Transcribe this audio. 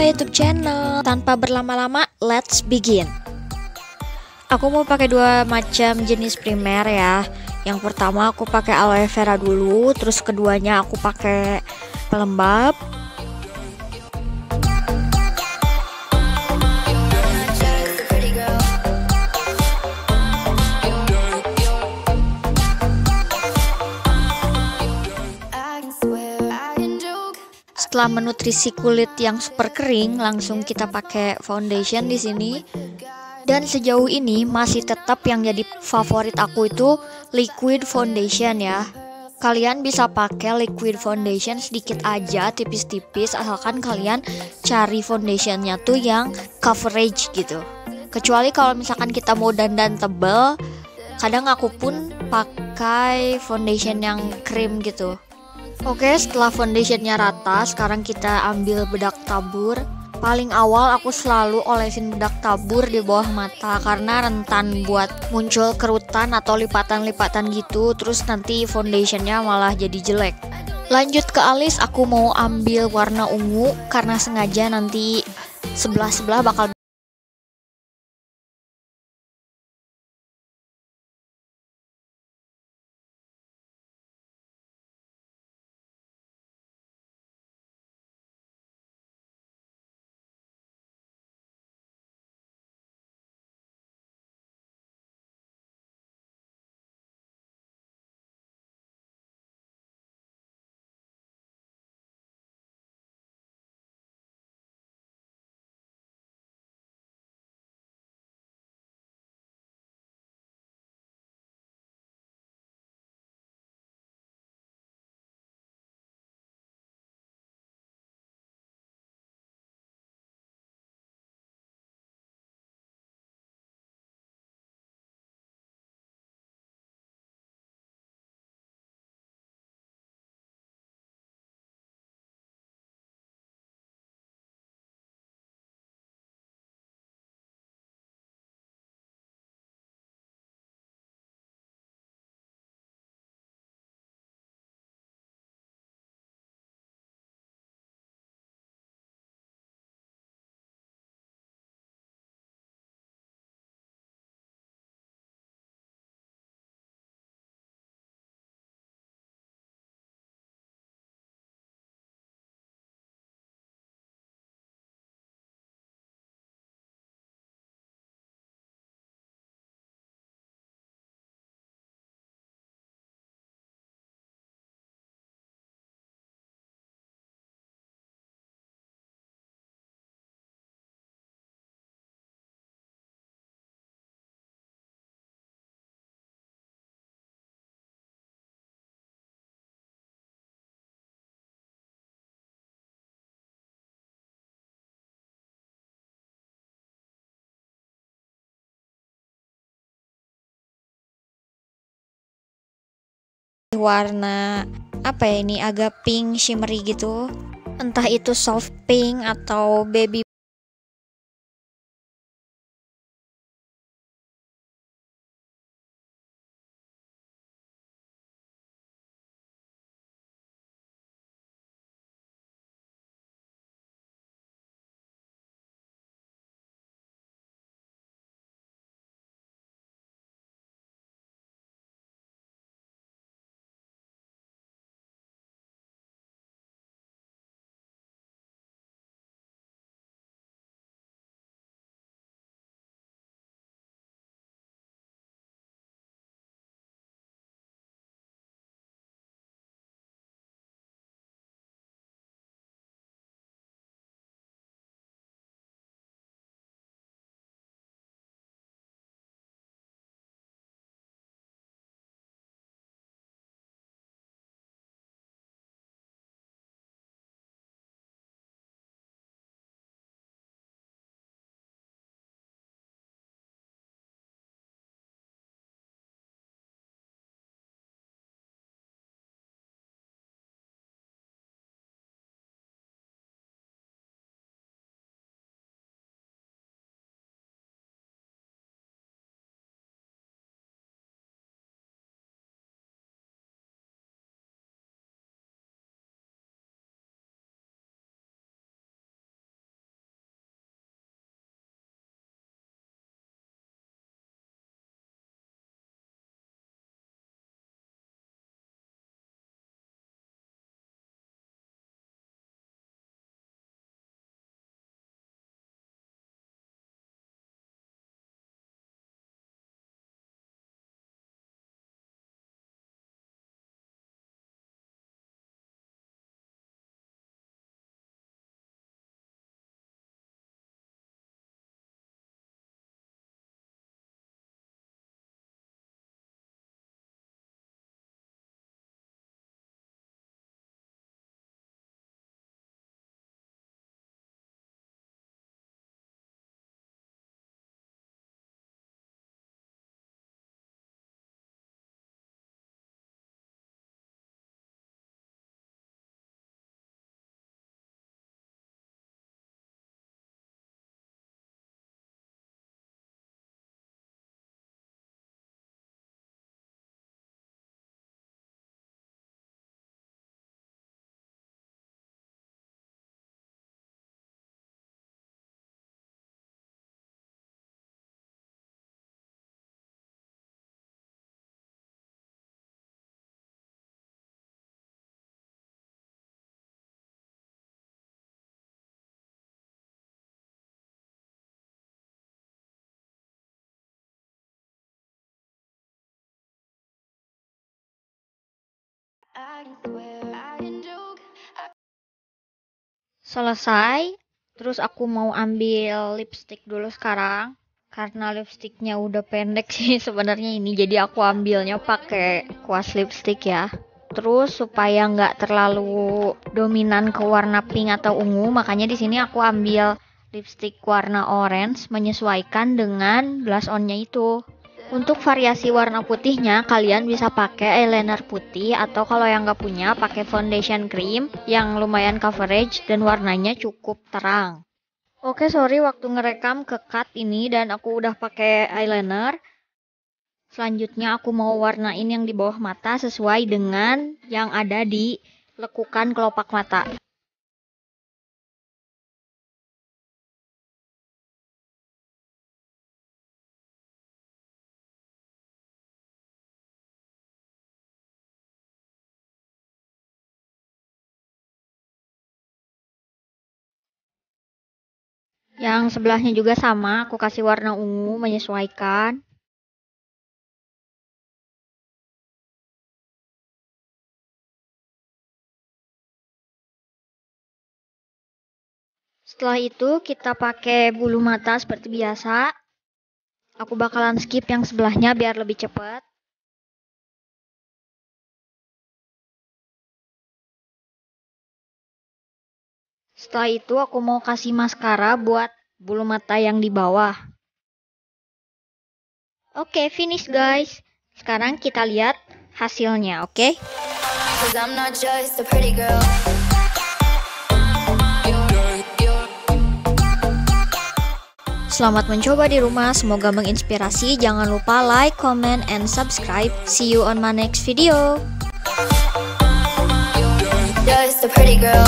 my YouTube channel. Tanpa berlama-lama, let's begin. Aku mau pakai dua macam jenis primer ya. Yang pertama aku pakai aloe vera dulu, terus keduanya aku pakai pelembab. Setelah menutrisi kulit yang super kering, langsung kita pakai foundation di sini. Dan sejauh ini masih tetap yang jadi favorit aku itu liquid foundation ya. Kalian bisa pakai liquid foundation sedikit aja, tipis-tipis, asalkan kalian cari foundationnya tuh yang coverage gitu. Kecuali kalau misalkan kita mau dandan tebel, kadang aku pun pakai foundation yang cream gitu. Oke, setelah foundationnya rata, sekarang kita ambil bedak tabur. Paling awal aku selalu olesin bedak tabur di bawah mata karena rentan buat muncul kerutan atau lipatan-lipatan gitu, terus nanti foundationnya malah jadi jelek. Lanjut ke alis, aku mau ambil warna ungu karena sengaja nanti sebelah-sebelah bakal warna apa ya ini agak pink shimmery gitu. Entah itu soft pink atau baby Selesai, terus aku mau ambil lipstick dulu sekarang karena lipsticknya udah pendek sih sebenarnya ini jadi aku ambilnya pakai kuas lipstick ya. Terus supaya nggak terlalu dominan ke warna pink atau ungu makanya di sini aku ambil lipstick warna orange menyesuaikan dengan blush onnya itu untuk variasi warna putihnya, kalian bisa pakai eyeliner putih atau kalau yang nggak punya, pakai foundation cream yang lumayan coverage dan warnanya cukup terang. Oke, sorry waktu ngerekam ke cut ini dan aku udah pakai eyeliner. Selanjutnya aku mau warnain yang di bawah mata sesuai dengan yang ada di lekukan kelopak mata. Yang sebelahnya juga sama, aku kasih warna ungu menyesuaikan. Setelah itu kita pakai bulu mata seperti biasa. Aku bakalan skip yang sebelahnya biar lebih cepat. Setelah itu aku mau kasih maskara buat bulu mata yang di bawah. Oke, okay, finish guys. Sekarang kita lihat hasilnya, oke? Okay? Selamat mencoba di rumah, semoga menginspirasi. Jangan lupa like, comment, and subscribe. See you on my next video. Just a pretty girl.